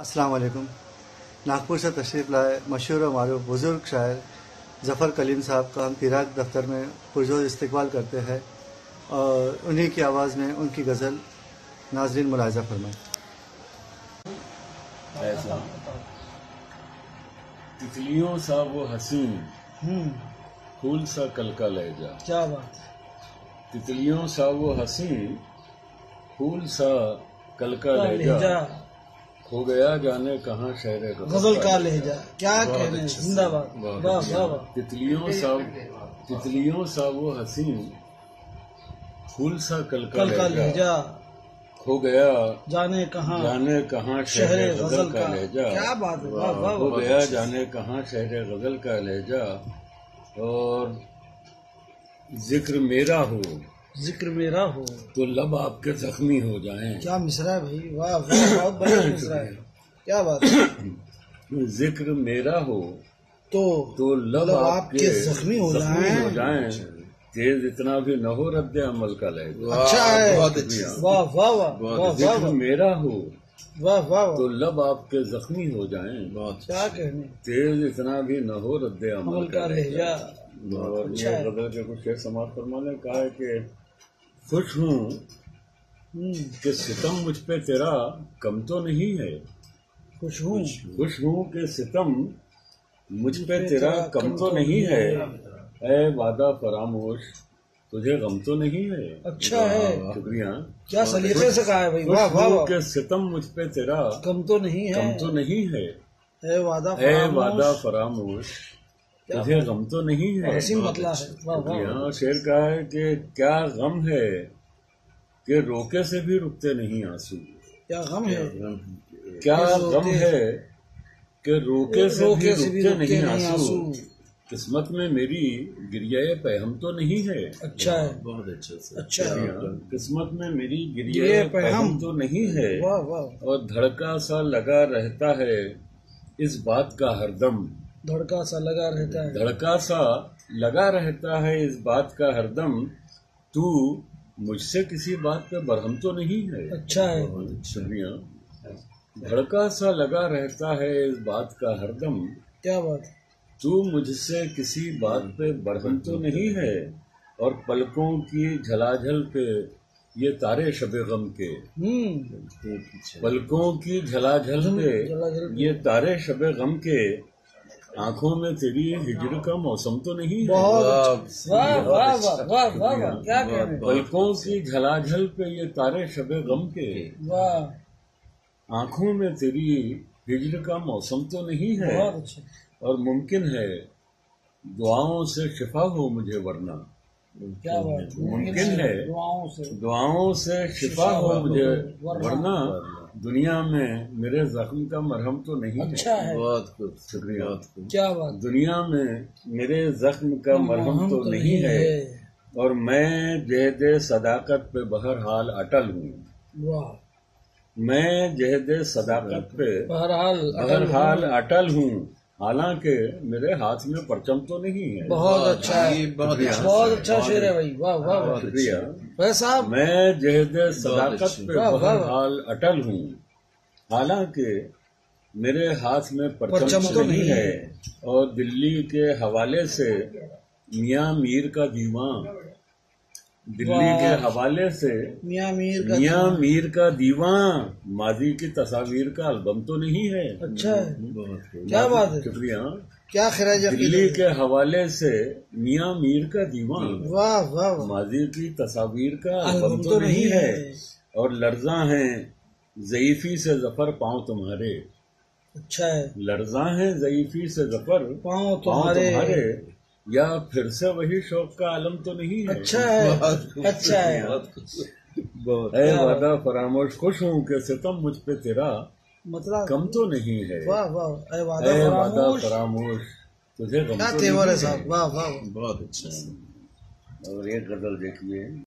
السلام علیکم۔ ناگپور سے تشریف لائے مشہور و معروف بزرگ شاعر ظفر کلیم صاحب کا ہم تیراک دفتر میں پرزور استقبال کرتے ہیں اور انہی کی آواز میں ان کی غزل ناظرین ملاحظہ فرمائیں۔ ایسا تتلیوں سا وہ حسین پھول سا کل کا لہجہ کیا بات تتلیوں سا وہ حسین پھول سا کل کا لہجہ کھو گیا جانے کہاں شہر غزل کا لہجہ کیا کہنے زندہ باد واہ واہ واہ۔ تتلیوں سا تتلیوں سا وہ حسین پھول سا کل کا لہجہ۔ کھو گیا۔ جانے کہاں جانے کہاں شہر غزل کا لہجہ۔ کیا بات واہ۔ گیا جانے کہاں شہر غزل کا لہجہ۔ اور ذکر میرا ہو۔ ذکر میرا ہو۔ تو لب آپ کے زخمی ہو جائیں۔ کیا مصرا ہے بھائی؟ واہ بہت بڑا مصرا ہے۔ کیا بات ہے؟ ذکر میرا ہو۔ تو تو لب آپ کے زخمی ہو جائیں۔ تیز اتنا بھی نہ ہو رد عمل کا لہجہ۔ اچھا ہے۔ واہ واہ واہ واہ واہ ذکر میرا ہو۔ واہ واہ تو لب آپ کے زخمی ہو جائیں۔ کیا کہنے؟ تیز اتنا بھی نہ ہو رد عمل کا لہجہ۔ اور اچھا یہ غزل کے کچھ سماعت فرما نے کہا ہے کہ خوش ہوں کہ ستم مجھ پہ تیرا کم تو نہیں ہے۔ خوش ہوں۔ خوش ہوں کہ ستم مجھ پہ تیرا کم تو نہیں ہے۔ اے وعدہ فراموش تجھے غم تو نہیں ہے۔ اچھا ہے۔ شکریہ۔ کیا سلیقے سے کہا ہے بھائی؟ واہ واہ کہ ستم مجھ پہ تیرا کم تو نہیں ہے۔ کم تو نہیں ہے۔ اے وعدہ اے وعدہ فراموش تجھے غم تو نہیں ہے۔ حسین مطلع ہے واہ واہ واہ۔ یہاں شعر کہا ہے کہ کیا غم ہے کہ روکے سے بھی رکتے نہیں آنسو۔ کیا غم ہے؟ کیا غم ہے کہ روکے سے بھی رکتے نہیں آنسو۔ قسمت میں میری گریہ پہم تو نہیں ہے۔ اچھا ہے۔ بہت اچھا اچھا ہے۔ قسمت میں میری گریہ پہم تو نہیں ہے۔ واہ واہ۔ اور دھڑکا سا لگا رہتا ہے اس بات کا ہر دم۔ دھڑکا سا لگا رہتا ہے۔ دھڑکا سا لگا رہتا ہے اس بات کا ہر دم تو مجھ سے کسی بات پہ برہم تو نہیں ہے۔ اچھا ہے۔ شکریہ دھڑکا سا لگا رہتا ہے اس بات کا ہر دم کیا بات؟ تو مجھ سے کسی بات پہ برہم تو نہیں ہے۔ اور پلکوں کی جھلاجھل پہ یہ تارے شب غم کے۔ پلکوں کی جھلاجھل پہ جھلاجھل یہ تارے شب غم کے۔ آنکھوں میں تیری ہجر کا موسم تو نہیں پلکوں کی جھلاجھل پہ یہ تارے شب غم کے آنکھوں میں تیری ہجر کا موسم تو نہیں ہے اچھا اور ممکن ہے دعاؤں سے شفا ہو مجھے ورنہ ممکن ہے دعاؤں سے۔ دعاؤں سے شفا ہو مجھے ورنہ دنیا میں میرے زخم کا مرہم تو نہیں ہے۔ اچھا ہے۔ شکریہ۔ کیا بات دنیا میں میرے زخم کا مرہم تو نہیں ہے۔ اور میں جہد صداقت پہ بہرحال اٹل ہوں۔ واہ۔ میں جہد صداقت پہ بہرحال بہرحال اٹل ہوں۔ حالانکہ میرے ہاتھ میں پرچم تو نہیں ہے۔ بہت اچھا ہے۔ بہت اچھا۔ شعر ہے بھائی۔ واہ واہ واہ۔ شکریہ۔ بھائی صاحب۔ میں جہد صداقت پہ۔ بہرحال اٹل ہوں۔ حالانکہ میرے ہاتھ میں پرچم تو نہیں ہے اور دلی کے حوالے سے میاں میر کا دیوان دلی کے حوالے سے میاں میر کا میاں میر کا دیوان ماضی کی تصاویر کا البم تو نہیں ہے۔ اچھا۔ کیا بات ہے؟ شکریہ۔ کیا خراج دلی کے حوالے سے میاں میر کا دیوان۔ واہ واہ ماضی کی تصاویر کا البم تو نہیں ہے۔ اور لرزاں ہیں ضعیفی سے ظفر پاؤں تمہارے۔ اچھا ہے۔ لرزاں ہیں ضعیفی سے ظفر پاؤں تمہارے۔ یا پھر سے وہی شوق کا عالم تو نہیں ہے۔ اچھا ہے اچھا ہے۔ اے وعدہ فراموش خوش ہوں کہ ستم مجھ پہ تیرا مطلب کم تو نہیں ہے۔ واہ واہ اے وعدہ فراموش۔ تجھے کیا تیور ہے نہیں صاحب؟ واہ واہ بہت اچھا اور ایک غزل دیکھیے۔